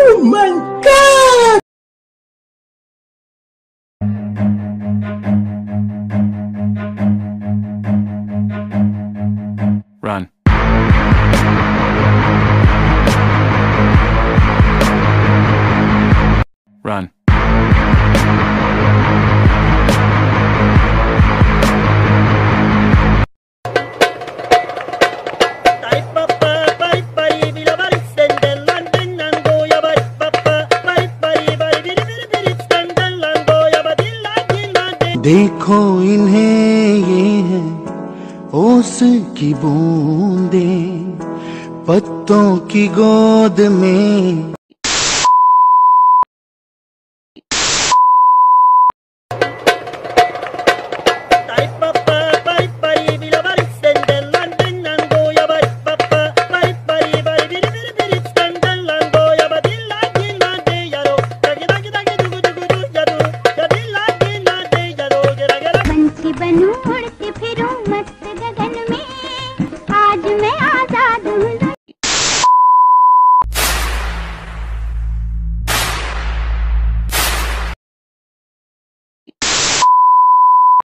Oh my god! देखो इन्हें ये है ओस की बूंदे पत्तों की गोद में बनू उड़ती के फिरूं मस्त